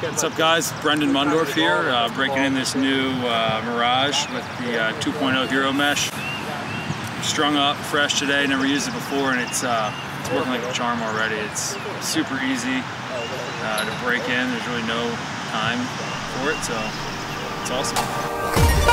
What's up guys, Brendan Mundorf here, uh, breaking in this new uh, Mirage with the uh, 2.0 Hero Mesh. Strung up, fresh today, never used it before and it's, uh, it's working like a charm already. It's super easy uh, to break in, there's really no time for it, so it's awesome.